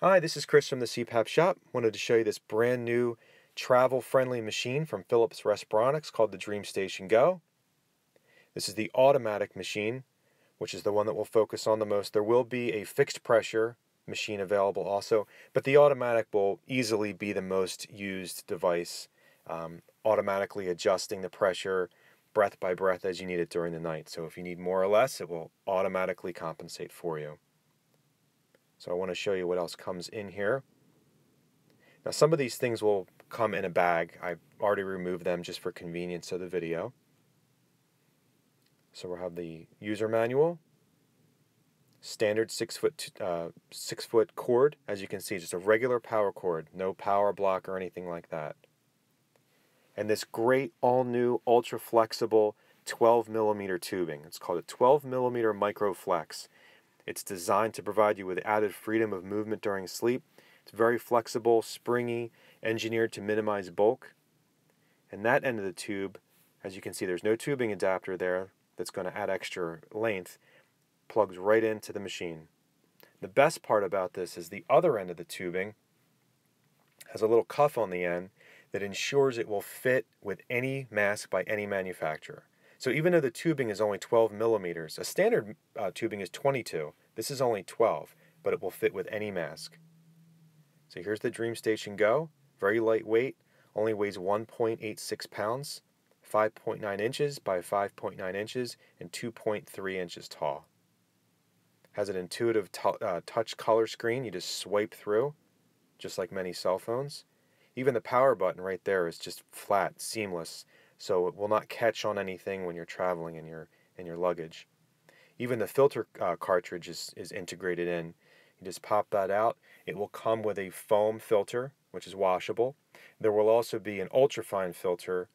Hi, this is Chris from the CPAP shop. Wanted to show you this brand new travel friendly machine from Philips Respironics called the DreamStation Go. This is the automatic machine, which is the one that we'll focus on the most. There will be a fixed pressure machine available also, but the automatic will easily be the most used device, um, automatically adjusting the pressure breath by breath as you need it during the night. So if you need more or less, it will automatically compensate for you. So I want to show you what else comes in here. Now some of these things will come in a bag. I've already removed them just for convenience of the video. So we'll have the user manual, standard six foot uh, six foot cord, as you can see, just a regular power cord, no power block or anything like that. And this great all new ultra flexible 12 millimeter tubing. It's called a 12 millimeter microflex. It's designed to provide you with added freedom of movement during sleep. It's very flexible, springy, engineered to minimize bulk. And that end of the tube, as you can see, there's no tubing adapter there that's going to add extra length, plugs right into the machine. The best part about this is the other end of the tubing has a little cuff on the end that ensures it will fit with any mask by any manufacturer. So even though the tubing is only 12 millimeters, a standard uh, tubing is 22. This is only 12, but it will fit with any mask. So here's the DreamStation Go. Very lightweight, only weighs 1.86 pounds, 5.9 inches by 5.9 inches, and 2.3 inches tall. Has an intuitive uh, touch color screen you just swipe through, just like many cell phones. Even the power button right there is just flat, seamless, so it will not catch on anything when you're traveling in your in your luggage. Even the filter uh, cartridge is, is integrated in. You just pop that out. It will come with a foam filter, which is washable. There will also be an ultrafine filter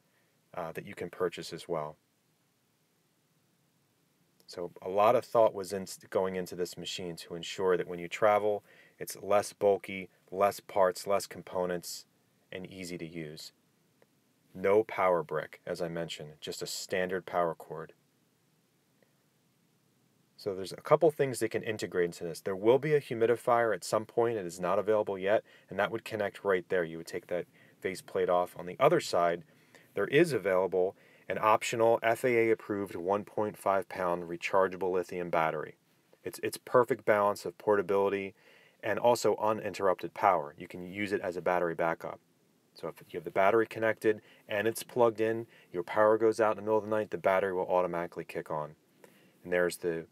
uh, that you can purchase as well. So a lot of thought was in, going into this machine to ensure that when you travel, it's less bulky, less parts, less components, and easy to use. No power brick, as I mentioned, just a standard power cord. So there's a couple things they can integrate into this. There will be a humidifier at some point. It is not available yet, and that would connect right there. You would take that face plate off. On the other side, there is available an optional FAA approved 1.5 pound rechargeable lithium battery. It's, it's perfect balance of portability and also uninterrupted power. You can use it as a battery backup. So if you have the battery connected and it's plugged in, your power goes out in the middle of the night, the battery will automatically kick on. And there's the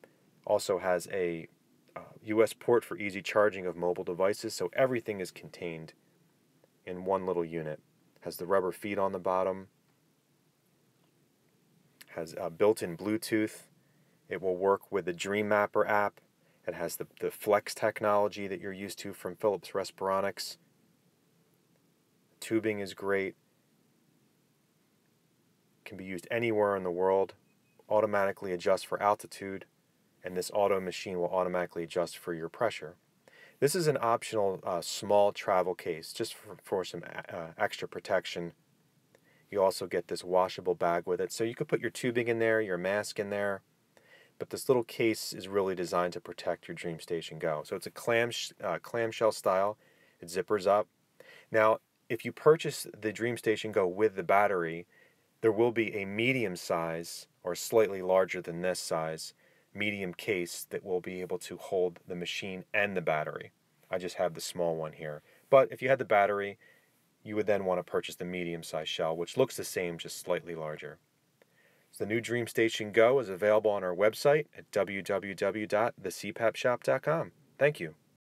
also has a uh, USB port for easy charging of mobile devices, so everything is contained in one little unit. Has the rubber feet on the bottom. Has uh, built-in Bluetooth. It will work with the DreamMapper app. It has the, the Flex technology that you're used to from Philips Respironics. Tubing is great. Can be used anywhere in the world. Automatically adjust for altitude, and this auto machine will automatically adjust for your pressure. This is an optional uh, small travel case, just for, for some uh, extra protection. You also get this washable bag with it, so you could put your tubing in there, your mask in there. But this little case is really designed to protect your DreamStation Go. So it's a clam uh, clamshell style. It zippers up. Now, if you purchase the DreamStation Go with the battery, there will be a medium size or slightly larger than this size medium case that will be able to hold the machine and the battery. I just have the small one here. But if you had the battery, you would then want to purchase the medium size shell, which looks the same, just slightly larger. So the new DreamStation Go is available on our website at www.thecpapshop.com. Thank you.